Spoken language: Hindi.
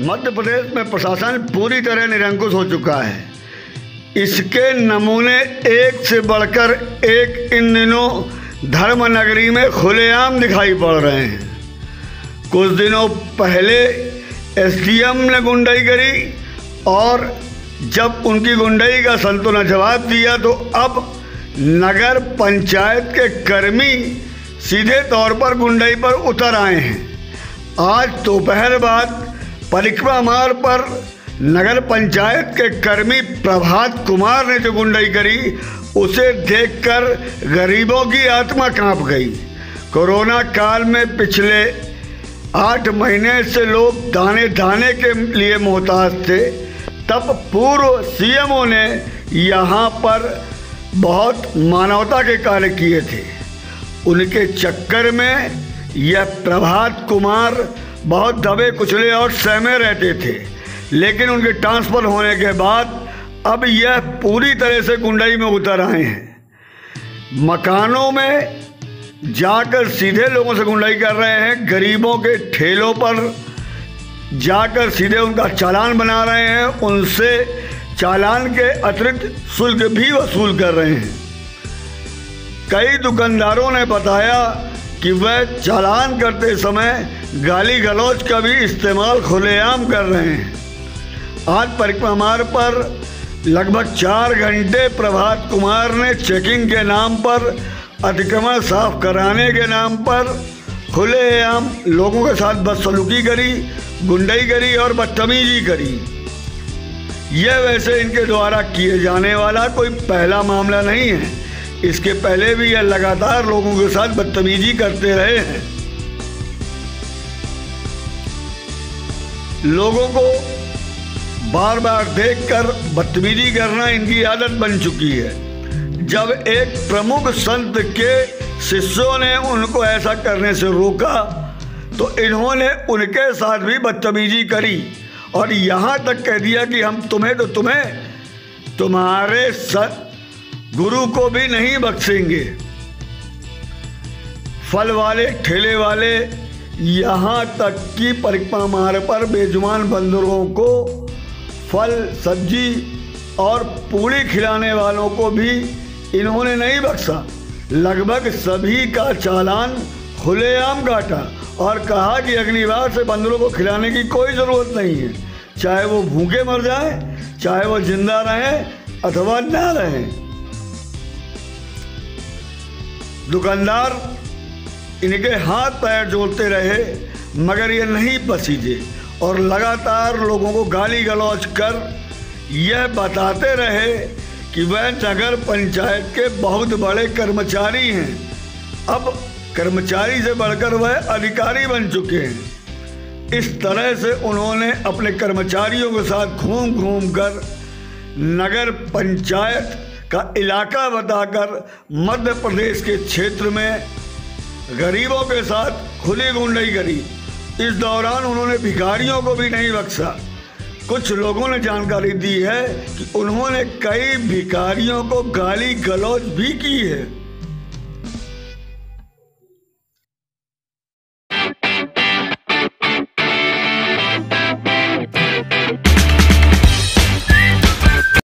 मध्य प्रदेश में प्रशासन पूरी तरह निरंकुश हो चुका है। इसके नमूने एक से बढ़कर एक इन दिनों धर्म नगरी में खुलेआम दिखाई पड़ रहे हैं। कुछ दिनों पहले एसडीएम ने गुंडाई करी और जब उनकी गुंडाई का संतों ने जवाब दिया तो अब नगर पंचायत के कर्मी सीधे तौर पर गुंडाई पर उतर आए हैं। आज दोपहर बाद परिक्रमा मार्ग पर नगर पंचायत के कर्मी प्रभात कुमार ने जो गुंडाई करी, उसे देखकर गरीबों की आत्मा काँप गई। कोरोना काल में पिछले आठ महीने से लोग दाने दाने के लिए मोहताज थे। तब पूर्व सीएमओ ने यहाँ पर बहुत मानवता के कार्य किए थे। उनके चक्कर में यह प्रभात कुमार बहुत दबे, कुचले और सहमे रहते थे। लेकिन उनके ट्रांसफ़र होने के बाद अब यह पूरी तरह से गुंडाई में उतर आए हैं। मकानों में जाकर सीधे लोगों से गुंडाई कर रहे हैं, गरीबों के ठेलों पर जाकर सीधे उनका चालान बना रहे हैं, उनसे चालान के अतिरिक्त शुल्क भी वसूल कर रहे हैं। कई दुकानदारों ने बताया कि वह चालान करते समय गाली गलौज का भी इस्तेमाल खुलेआम कर रहे हैं। आज परिक्रमा मार्ग पर लगभग चार घंटे प्रभात कुमार ने चेकिंग के नाम पर अतिक्रमण साफ़ कराने के नाम पर खुलेआम लोगों के साथ बदसलूकी करी, गुंडई करी और बदतमीजी करी। यह वैसे इनके द्वारा किए जाने वाला कोई पहला मामला नहीं है। इसके पहले भी यह लगातार लोगों के साथ बदतमीजी करते रहे हैं। लोगों को बार बार देखकर बदतमीजी करना इनकी आदत बन चुकी है। जब एक प्रमुख संत के शिष्यों ने उनको ऐसा करने से रोका तो इन्होंने उनके साथ भी बदतमीजी करी और यहाँ तक कह दिया कि हम तुम्हें तो तुम्हें, तुम्हारे गुरु को भी नहीं बख्शेंगे। फल वाले, ठेले वाले, यहाँ तक कि परिक्रमा मार्ग पर बेजुबान बंदरों को फल, सब्ज़ी और पूड़ी खिलाने वालों को भी इन्होंने नहीं बख्शा। लगभग सभी का चालान खुलेआम काटा और कहा कि अगली बार से बंदरों को खिलाने की कोई ज़रूरत नहीं है। चाहे वो भूखे मर जाए, चाहे वो ज़िंदा रहें अथवा ना रहें। दुकानदार इनके हाथ पैर जोड़ते रहे, मगर ये नहीं पसीजे और लगातार लोगों को गाली गलौज कर यह बताते रहे कि वह नगर पंचायत के बहुत बड़े कर्मचारी हैं। अब कर्मचारी से बढ़कर वह अधिकारी बन चुके हैं। इस तरह से उन्होंने अपने कर्मचारियों के साथ घूम घूम कर नगर पंचायत का इलाका बताकर मध्य प्रदेश के क्षेत्र में गरीबों के साथ खुली गुंडई करी। इस दौरान उन्होंने भिखारियों को भी नहीं बख्शा। कुछ लोगों ने जानकारी दी है कि उन्होंने कई भिखारियों को गाली गलौज भी की है।